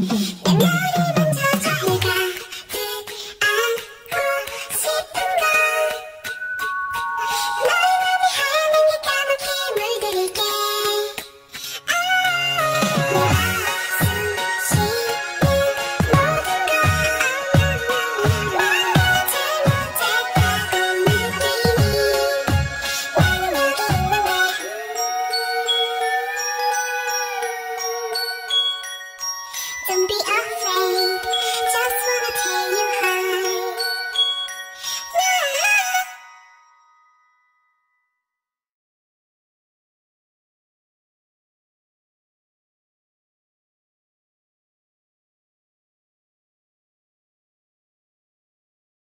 Música Africa.